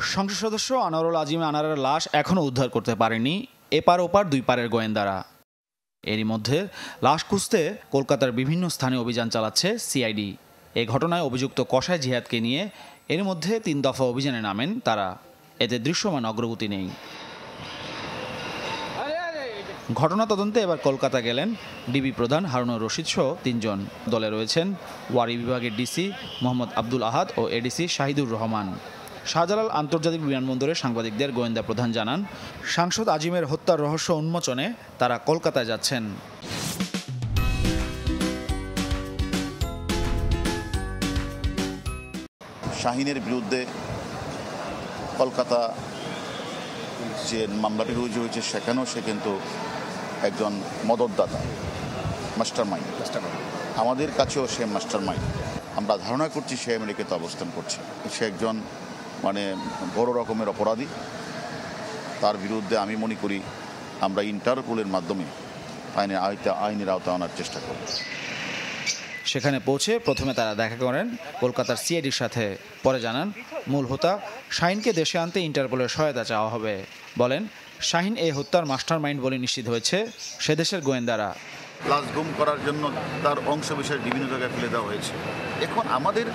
সংসদ সদস্য আনোয়ারুল আজিম আনারের লাশ এখনও উদ্ধার করতে পারেনি, এপার ওপার দুই পারের গোয়েন্দারা। এরই মধ্যে লাশ খুঁজতে কলকাতার বিভিন্ন স্থানে অভিযান চালাচ্ছে সিআইডি। এ ঘটনায় অভিযুক্ত কষায় জিহাদকে নিয়ে এর মধ্যে তিন দফা অভিযানে নামেন তারা। এতে দৃশ্যমান অগ্রগতি নেই। ঘটনা তদন্তে এবার কলকাতা গেলেন ডিবি প্রধান হারুনুর রশিদ সহ তিনজন। দলে রয়েছেন ওয়ারি বিভাগের ডিসি মোহাম্মদ আব্দুল আহাদ ও এডিসি শাহিদুর রহমান। শাহজালাল আন্তর্জাতিক বিমানবন্দরে সাংবাদিকদের গোয়েন্দা প্রধান জানান সাংসদ আজিমের হত্যার রহস্য উন্মোচনে তারা কলকাতায় যাচ্ছেন। শাহিনের বিরুদ্ধে কলকাতা যে মামলাটি রুজু হয়েছে সেখানেও সে কিন্তু একজন মদতদাতা মাস্টার মাইন্ড আমাদের কাছেও সে মাস্টার মাইন্ড আমরা ধারণা করছি সে আমেরিকাতে অবস্থান করছে। সে একজন মানে বড় রকমের অপরাধী। তার বিরুদ্ধে আমি মনে করি আমরা ইন্টারপোলের মাধ্যমে আইনের আয়তা আইনের আওতা আনার চেষ্টা করব। সেখানে পৌঁছে প্রথমে তারা দেখা করেন কলকাতার সিআইডির সাথে পরে জানান মূল হোতা শাহিনকে দেশে আনতে ইন্টারপোলের সহায়তা চাওয়া হবে। বলেন শাহিন এই হত্যার মাস্টার মাইন্ড বলে নিশ্চিত হয়েছে সে দেশের গোয়েন্দারা। লাশ গুম করার জন্য তার অংশ বিশেষ বিভিন্ন জায়গায় ফেলে দেওয়া হয়েছে। এখন আমাদের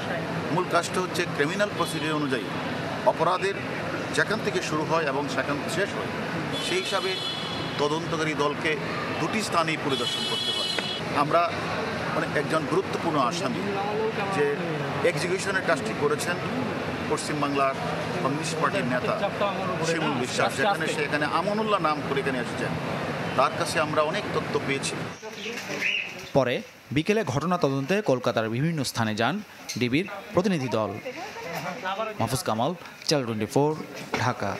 মূল কাজটা হচ্ছে ক্রিমিনাল প্রসিডিউর অনুযায়ী অপরাধের যেখান থেকে শুরু হয় এবং সেখান শেষ হয়, সেই হিসাবে তদন্তকারী দলকে দুটি স্থানেই পরিদর্শন করতে হয়। আমরা মানে একজন গুরুত্বপূর্ণ আসামি যে এক্সিকিউশনের কাজটি করেছেন পশ্চিমবাংলার কমিউনিস্ট পার্টির নেতা শিমুল বিশ্বাস, যেখানে সে এখানে আমনুল্লাহ নাম করে এখানে এসেছেন। তার কাছে আমরা অনেক তথ্য পেয়েছি। পরে বিকেলে ঘটনা তদন্তে কলকাতার বিভিন্ন স্থানে যান ডিবির প্রতিনিধি দল। Mahfuz Kamal channel twenty Dhaka